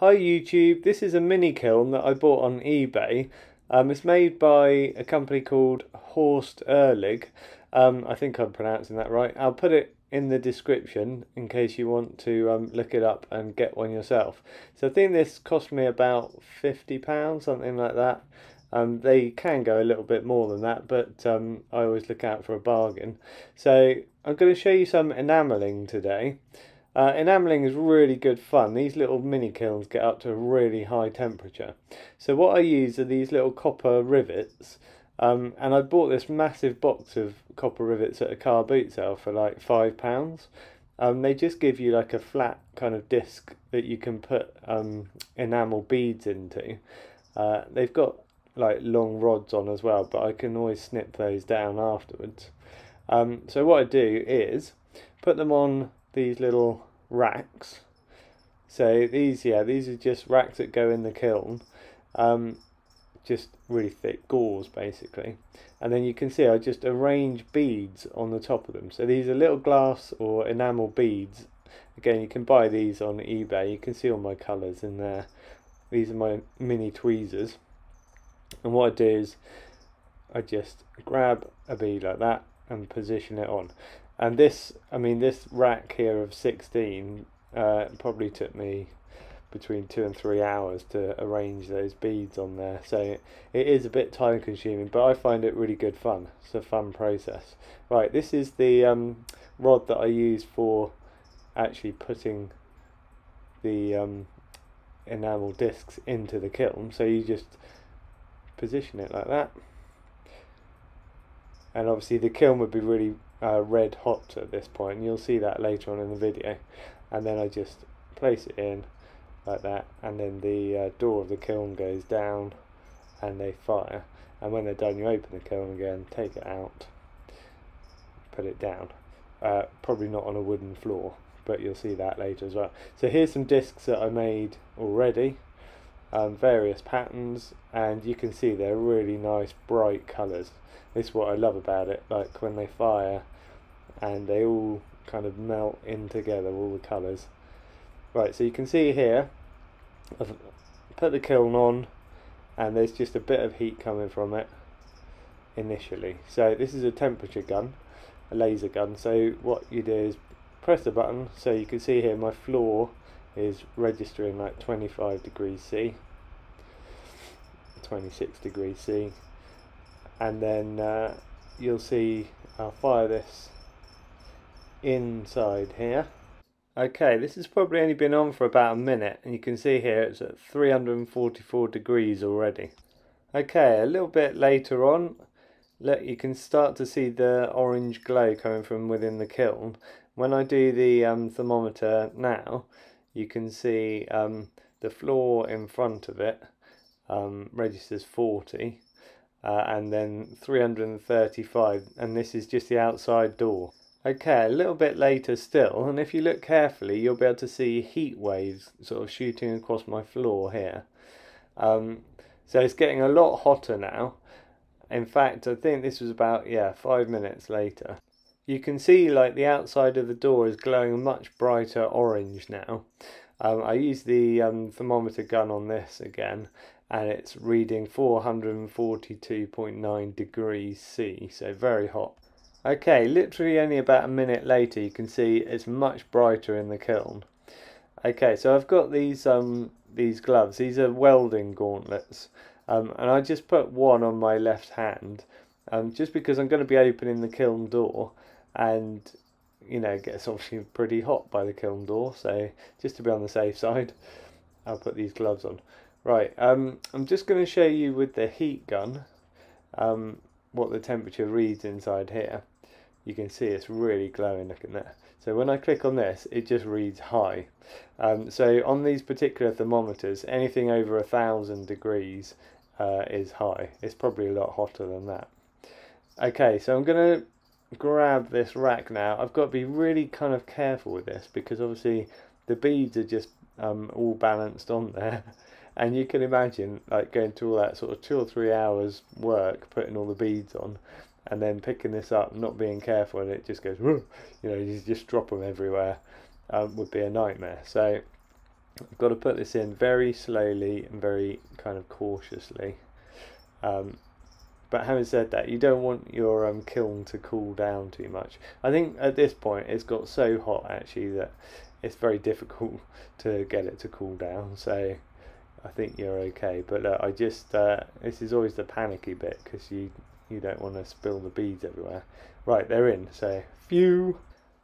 Hi YouTube, this is a mini kiln that I bought on eBay. Um, it's made by a company called Horst Uhlig. Um, I think I'm pronouncing that right. I'll put it in the description in case you want to um, look it up and get one yourself. So I think this cost me about £50, something like that. Um, they can go a little bit more than that, but um, I always look out for a bargain. So I'm going to show you some enamelling today. Uh, enamelling is really good fun. These little mini kilns get up to a really high temperature. So what I use are these little copper rivets. Um, and I bought this massive box of copper rivets at a car boot sale for like five pounds. Um, they just give you like a flat kind of disc that you can put um, enamel beads into. Uh, they've got like long rods on as well, but I can always snip those down afterwards. Um, so what I do is put them on these little racks. So these, yeah, these are just racks that go in the kiln. Um, just really thick gauze basically. And then you can see I just arrange beads on the top of them. So these are little glass or enamel beads. Again, you can buy these on eBay. You can see all my colours in there. These are my mini tweezers. And what I do is I just grab a bead like that and position it on and this I mean this rack here of 16 uh, probably took me between two and three hours to arrange those beads on there. So it is a bit time consuming but I find it really good fun. It's a fun process. Right this is the um, rod that I use for actually putting the um, enamel discs into the kiln. So you just position it like that and obviously the kiln would be really uh, red hot at this point and you'll see that later on in the video. And then I just place it in like that and then the uh, door of the kiln goes down and they fire. And when they're done you open the kiln again take it out put it down. Uh, probably not on a wooden floor but you'll see that later as well. So here's some discs that I made already um, various patterns and you can see they're really nice bright colours. This is what I love about it like when they fire and they all kind of melt in together all the colours. Right so you can see here I've put the kiln on and there's just a bit of heat coming from it initially. So this is a temperature gun a laser gun. So what you do is press the button. So you can see here my floor is registering like 25 degrees C 26 degrees C. And then uh, you'll see I'll fire this inside here. Okay this has probably only been on for about a minute and you can see here it's at 344 degrees already. Okay a little bit later on look you can start to see the orange glow coming from within the kiln. When I do the um, thermometer now you can see um, the floor in front of it um, registers 40 uh, and then 335 and this is just the outside door. Okay a little bit later still and if you look carefully you'll be able to see heat waves sort of shooting across my floor here. Um, so it's getting a lot hotter now. In fact I think this was about yeah five minutes later you can see like the outside of the door is glowing much brighter orange now um, I use the um, thermometer gun on this again and it's reading 442.9 degrees C, so very hot. Okay, literally only about a minute later you can see it's much brighter in the kiln. Okay, so I've got these um these gloves. These are welding gauntlets. Um, and I just put one on my left hand um, just because I'm going to be opening the kiln door and you know it gets obviously pretty hot by the kiln door so just to be on the safe side I'll put these gloves on. Right, um, I'm just going to show you with the heat gun um, what the temperature reads inside here. You can see it's really glowing, look at that. So when I click on this, it just reads high. Um, so on these particular thermometers, anything over a thousand degrees uh, is high. It's probably a lot hotter than that. Okay, so I'm going to grab this rack now. I've got to be really kind of careful with this because obviously the beads are just um, all balanced on there. and you can imagine like going to all that sort of two or three hours work putting all the beads on and then picking this up not being careful and it just goes you know you just drop them everywhere um, would be a nightmare so I've got to put this in very slowly and very kind of cautiously. Um, but having said that, you don't want your um, kiln to cool down too much. I think at this point it's got so hot actually that it's very difficult to get it to cool down. So I think you're okay. But uh, I just uh, this is always the panicky bit because you you don't want to spill the beads everywhere. Right, they're in. So phew.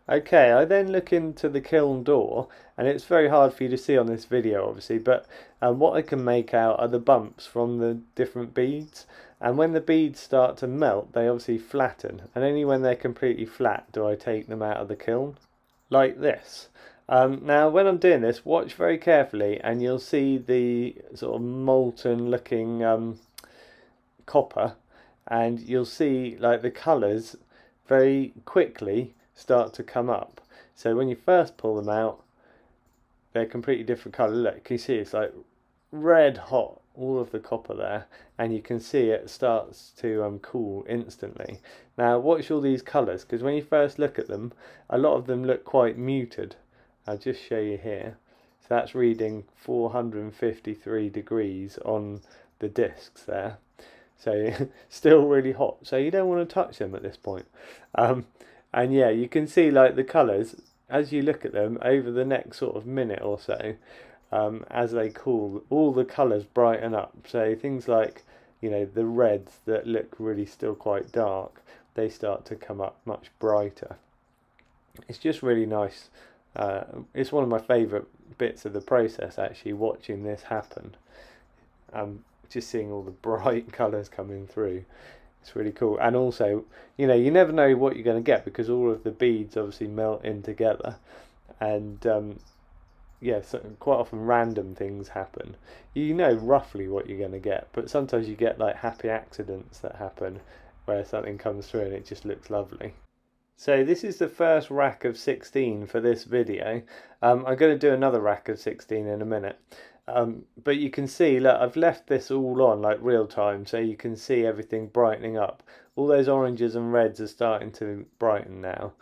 Okay, I then look into the kiln door, and it's very hard for you to see on this video, obviously, but um, what I can make out are the bumps from the different beads. And when the beads start to melt, they obviously flatten. And only when they're completely flat do I take them out of the kiln, like this. Um, now, when I'm doing this, watch very carefully, and you'll see the sort of molten looking um, copper, and you'll see like the colours very quickly start to come up. So when you first pull them out, they're completely different colour. Look, can you see it's like red hot, all of the copper there, and you can see it starts to um, cool instantly. Now watch all these colours, because when you first look at them, a lot of them look quite muted. I'll just show you here. So that's reading 453 degrees on the discs there. So still really hot. So you don't want to touch them at this point. Um, and yeah you can see like the colors as you look at them over the next sort of minute or so um, as they cool all the colors brighten up. So things like you know the reds that look really still quite dark they start to come up much brighter. It's just really nice uh, it's one of my favorite bits of the process actually watching this happen. Um, just seeing all the bright colors coming through it's really cool. And also, you know, you never know what you're going to get because all of the beads obviously melt in together. And um, yeah, so quite often random things happen. You know roughly what you're going to get, but sometimes you get like happy accidents that happen where something comes through and it just looks lovely. So this is the first rack of 16 for this video. Um, I'm going to do another rack of 16 in a minute. Um, but you can see, look, I've left this all on like real time, so you can see everything brightening up. All those oranges and reds are starting to brighten now,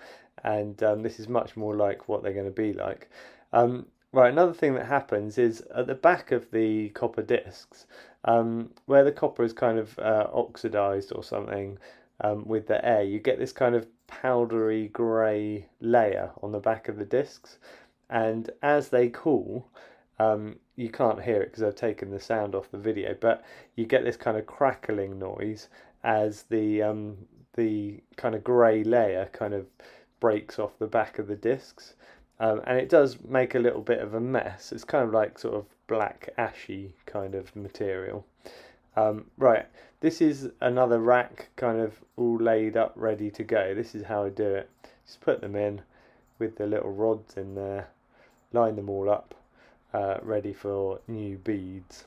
and um, this is much more like what they're going to be like. Um, right, another thing that happens is at the back of the copper discs, um, where the copper is kind of uh, oxidized or something um, with the air, you get this kind of powdery grey layer on the back of the discs, and as they cool, um, you can't hear it because I've taken the sound off the video, but you get this kind of crackling noise as the um, the kind of grey layer kind of breaks off the back of the discs. Um, and it does make a little bit of a mess. It's kind of like sort of black ashy kind of material. Um, right, this is another rack kind of all laid up ready to go. This is how I do it. Just put them in with the little rods in there, line them all up uh, ready for new beads.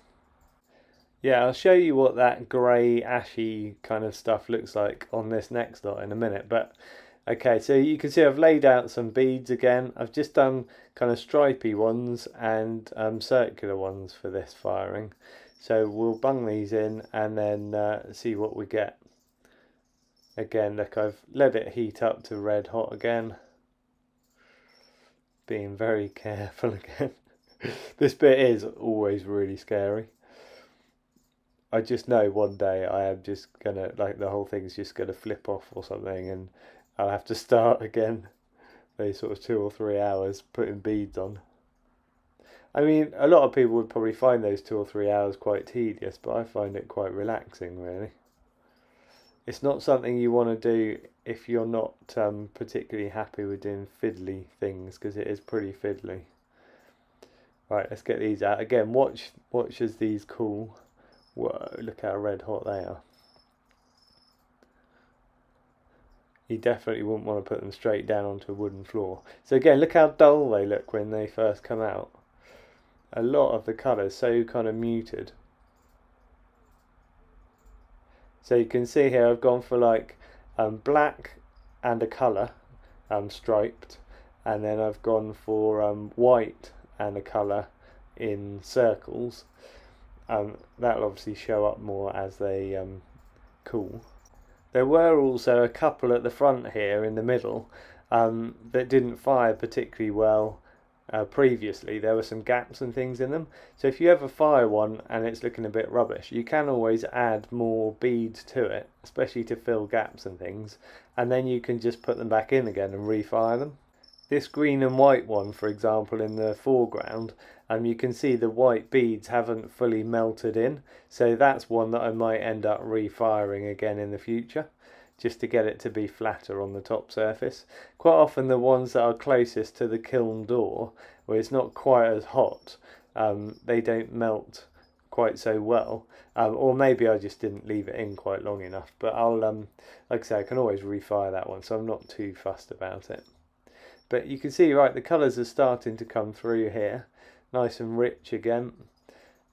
Yeah, I'll show you what that grey ashy kind of stuff looks like on this next lot in a minute. But okay, so you can see I've laid out some beads again. I've just done kind of stripy ones and um, circular ones for this firing. So we'll bung these in and then uh, see what we get. Again, look, I've let it heat up to red hot again. Being very careful again. this bit is always really scary. I just know one day I am just gonna like the whole thing is just gonna flip off or something, and I'll have to start again. Those sort of two or three hours putting beads on. I mean, a lot of people would probably find those two or three hours quite tedious, but I find it quite relaxing, really. It's not something you want to do if you're not um, particularly happy with doing fiddly things, because it is pretty fiddly. Right, let's get these out. Again, watch watch as these cool. Whoa, look how red hot they are. You definitely wouldn't want to put them straight down onto a wooden floor. So again, look how dull they look when they first come out. A lot of the colours so kind of muted. So you can see here I've gone for like um, black and a colour, um, striped, and then I've gone for um, white and a colour in circles. Um, that'll obviously show up more as they um, cool. There were also a couple at the front here in the middle um, that didn't fire particularly well uh, previously, there were some gaps and things in them. So if you ever fire one and it's looking a bit rubbish, you can always add more beads to it, especially to fill gaps and things, and then you can just put them back in again and refire them. This green and white one, for example, in the foreground, um, you can see the white beads haven't fully melted in, so that's one that I might end up refiring again in the future just to get it to be flatter on the top surface. Quite often the ones that are closest to the kiln door, where it's not quite as hot, um, they don't melt quite so well. Um, or maybe I just didn't leave it in quite long enough. But I'll, um, like I say, I can always refire that one, so I'm not too fussed about it. But you can see, right, the colours are starting to come through here. Nice and rich again.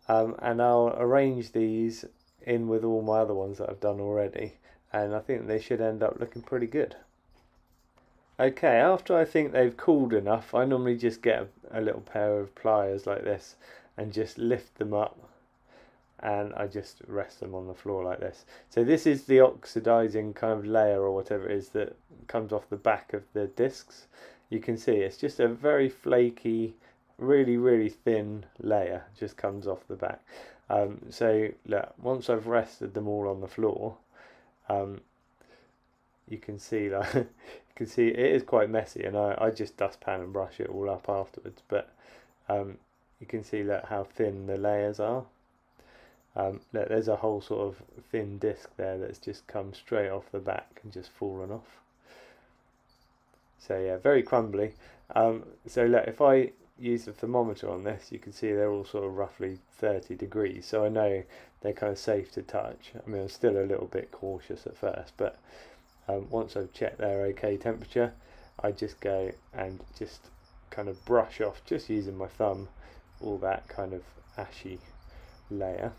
Um, and I'll arrange these in with all my other ones that I've done already and I think they should end up looking pretty good. Okay, after I think they've cooled enough, I normally just get a, a little pair of pliers like this and just lift them up and I just rest them on the floor like this. So this is the oxidizing kind of layer or whatever it is that comes off the back of the discs. You can see it's just a very flaky, really, really thin layer just comes off the back. Um, so look, once I've rested them all on the floor, um, you can see like you can see it is quite messy and I, I just dustpan and brush it all up afterwards. But um, you can see like how thin the layers are. Um, there's a whole sort of thin disc there that's just come straight off the back and just fallen off so yeah very crumbly um, so look, if I use the thermometer on this you can see they're all sort of roughly 30 degrees so I know they're kind of safe to touch. I mean, I'm still a little bit cautious at first, but um, once I've checked their okay temperature, I just go and just kind of brush off, just using my thumb, all that kind of ashy layer.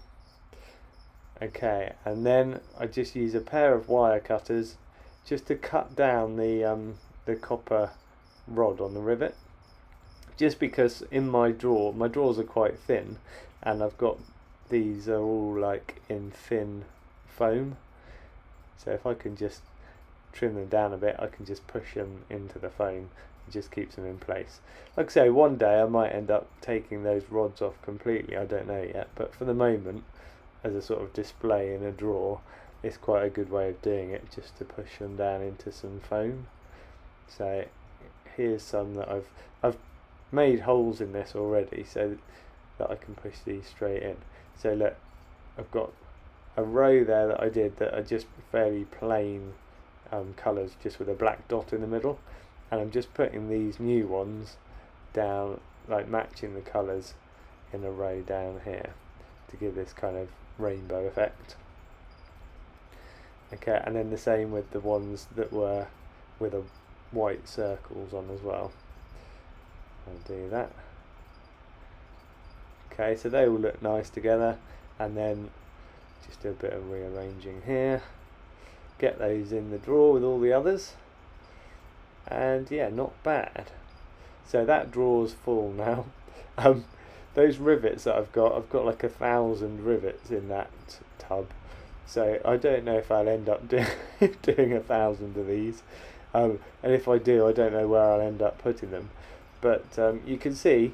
Okay, and then I just use a pair of wire cutters just to cut down the um, the copper rod on the rivet. Just because in my drawer, my drawers are quite thin, and I've got these are all like in thin foam. So if I can just trim them down a bit I can just push them into the foam and just keeps them in place. Like I say one day I might end up taking those rods off completely I don't know yet but for the moment as a sort of display in a drawer it's quite a good way of doing it just to push them down into some foam so here's some that I've I've made holes in this already so that I can push these straight in so look, I've got a row there that I did that are just fairly plain um, colours, just with a black dot in the middle. And I'm just putting these new ones down, like matching the colours in a row down here to give this kind of rainbow effect. Okay, and then the same with the ones that were with a white circles on as well. I'll do that. Okay, so they all look nice together and then just do a bit of rearranging here. Get those in the drawer with all the others. And yeah, not bad. So that drawer's full now. Um, those rivets that I've got, I've got like a thousand rivets in that tub. So I don't know if I'll end up do doing a thousand of these. Um, and if I do, I don't know where I'll end up putting them. But um, you can see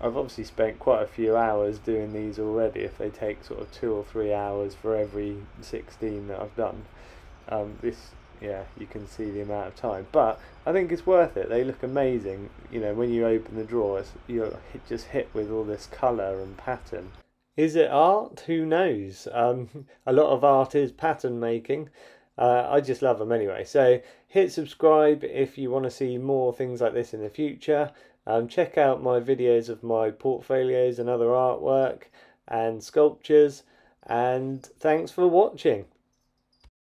I've obviously spent quite a few hours doing these already. If they take sort of two or three hours for every 16 that I've done, um, this yeah, you can see the amount of time. But I think it's worth it. They look amazing. You know, when you open the drawers, you're just hit with all this colour and pattern. Is it art? Who knows? Um, a lot of art is pattern making. Uh, I just love them anyway. So hit subscribe if you want to see more things like this in the future. Um, check out my videos of my portfolios and other artwork and sculptures. And thanks for watching.